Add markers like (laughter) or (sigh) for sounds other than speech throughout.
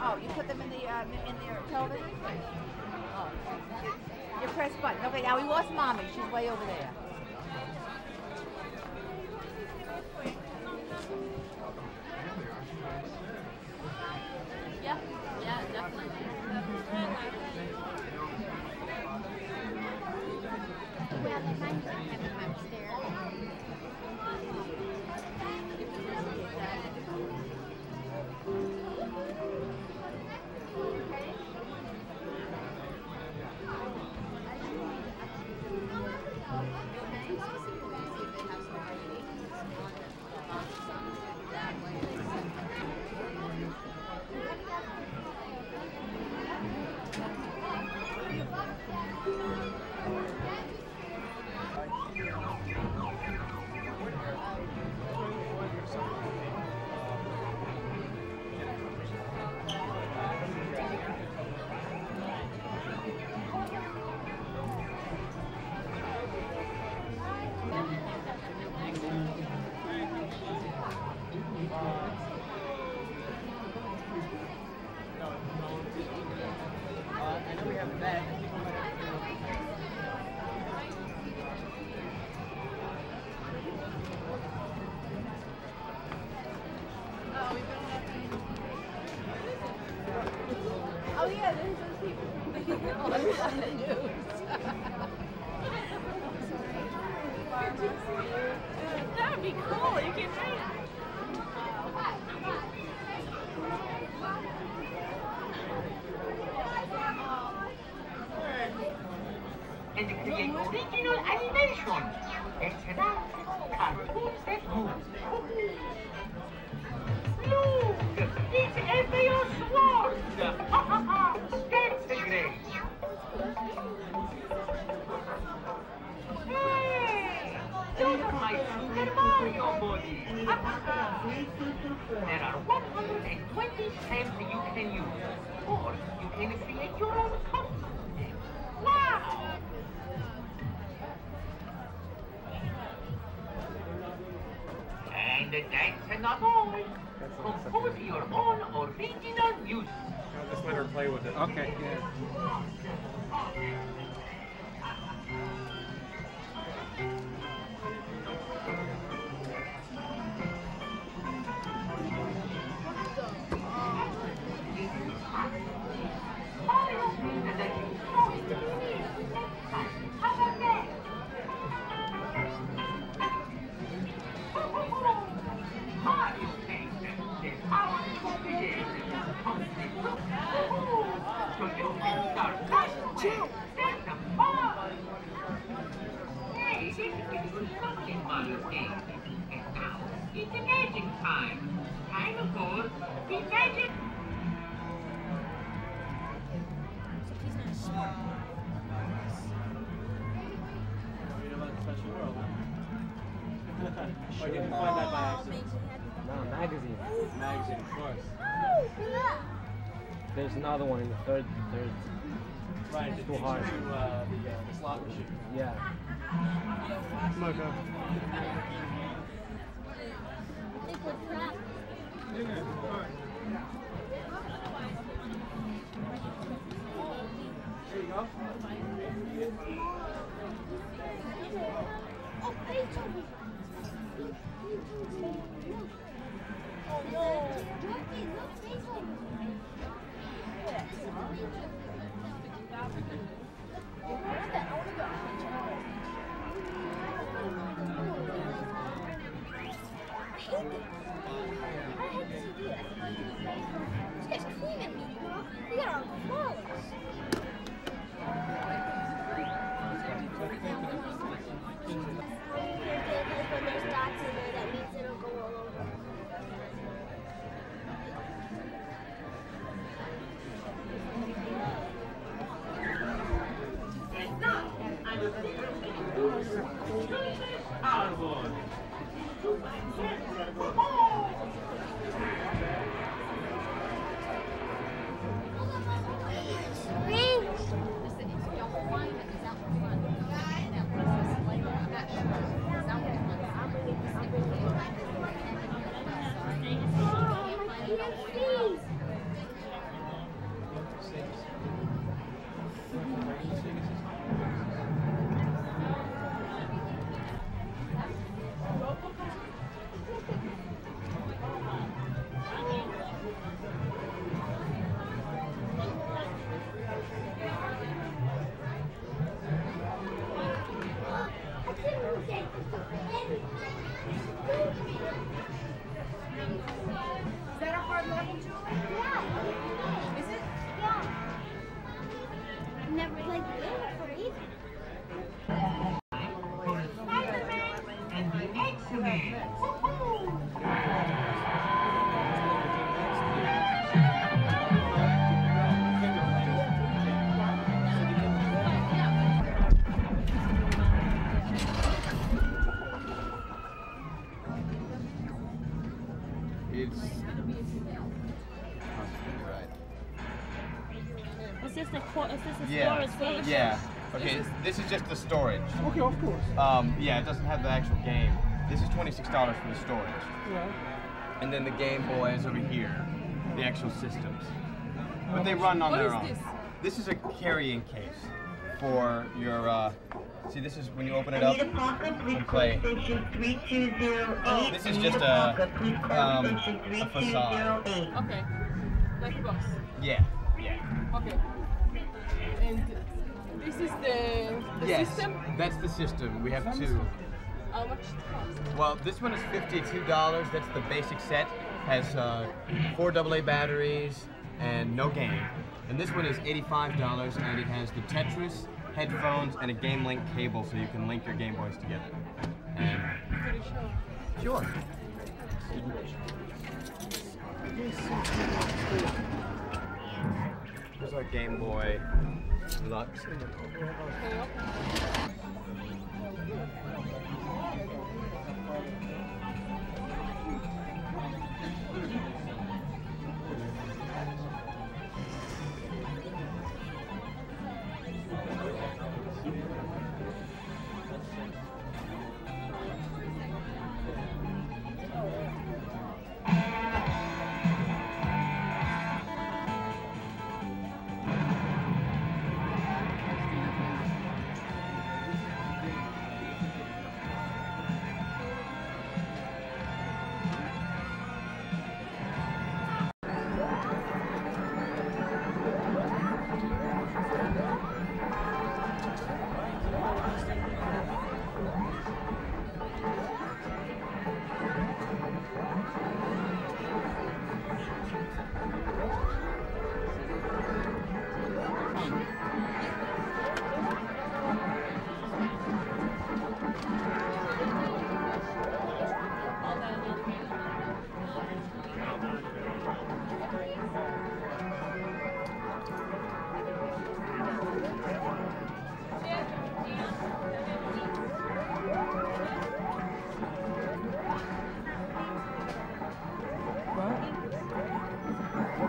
Oh, you put them in the uh, in their television? Oh. You press button. Okay, now we lost mommy. She's way over there. We have a bet. I think we might have to- Oh yeah, there's those people. oh, it's on the news. That would be cool. You can wait. And create original animation. Except cartoons that move. Look, it's FAO Schwarz. That's great. Hey, those are my Super Mario buddies. there are 120 stamps you can use, or you can create your own And that's not all. Compose your own original music. I'll just let her play with it. Okay, yeah. Course. There's another one in the third, third. Right, It's too hard. to uh, the, uh, the slot machine. Yeah. Come on, go. There you go. Oh, Beethoven. No. Look, look, hard level, Julie? Yeah. storage? Yeah. Okay, this is just the storage. Okay, of course. Um, yeah, it doesn't have the actual game. This is twenty-six dollars for the storage, Yeah. and then the Game Boy is over here, the actual systems. But they run on What their is own. this? This is a carrying case for your. Uh, see, this is when you open it up and play. This is just a um, a facade. Okay. Like a box. Yeah, yeah. Okay. Is the, the yes, system. that's the system. We have two. How much it costs? Well, this one is fifty-two dollars. That's the basic set. Has uh, four AA batteries and no game. And this one is eighty-five dollars, and it has the Tetris, headphones, and a Game Link cable, so you can link your Game Boys together. And Pretty sure. sure. There's our Game Boy 나.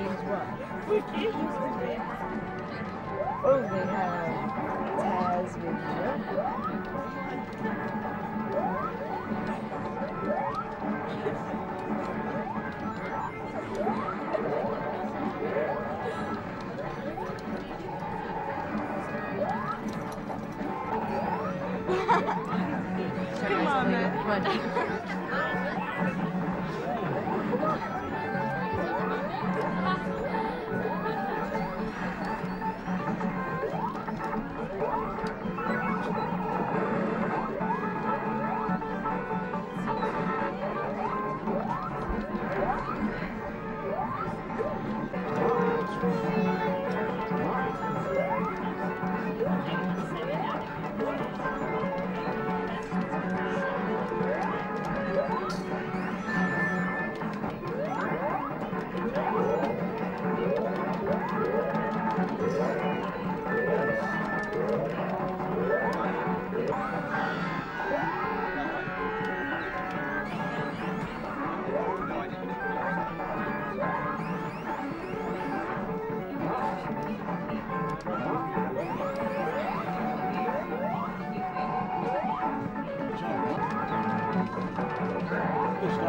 Okay, okay. What? Oh, they have Taz-Mania. (laughs) Come on, man. (laughs) Okay,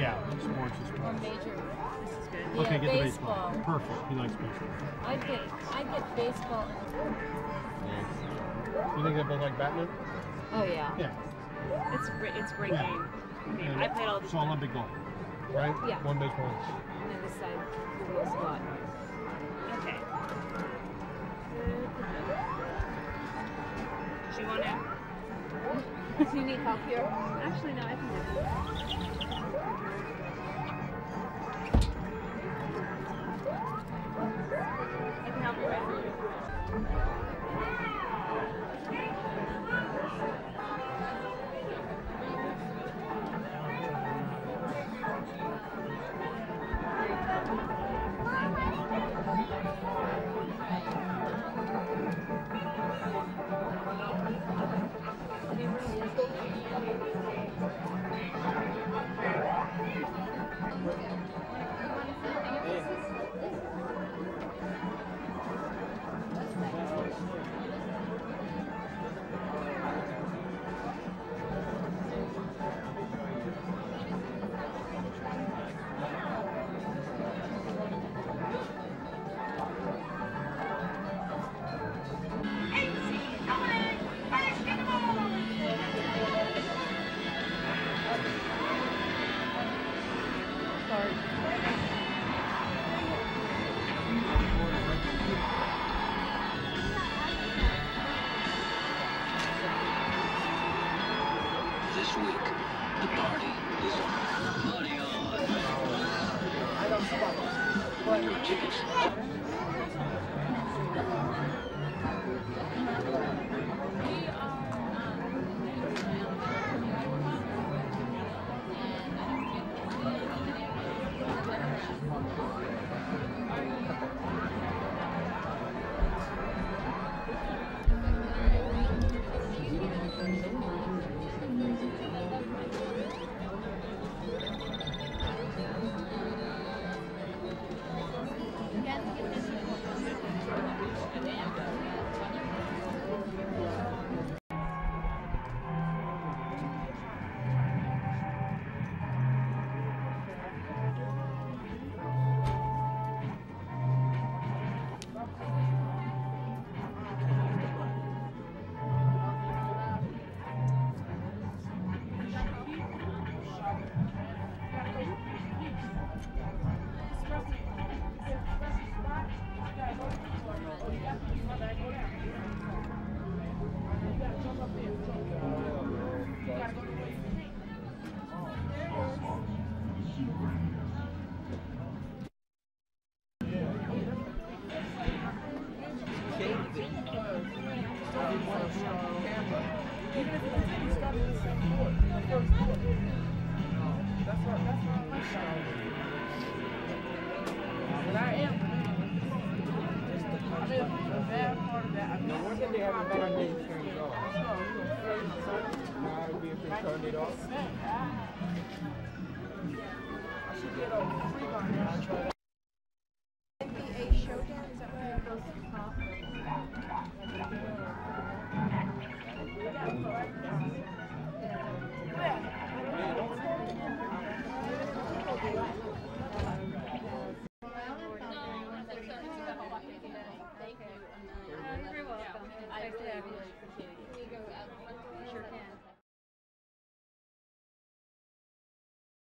yeah, which more just one major this is good. Okay, get the baseball. baseball. Perfect. He likes baseball. I'd get I'd get baseball. You think they both like Batman? Oh yeah. Yeah. It's great. It's a great Yeah. game. And I played all the So time. Olympic gold, right? Yeah. One baseball. And then this side, the little spot. Okay. Do you want to? (laughs) Do you need help here? Actually, no. I can do it. I can help you right Thank you. Your tickets. NBA Showdown, is that where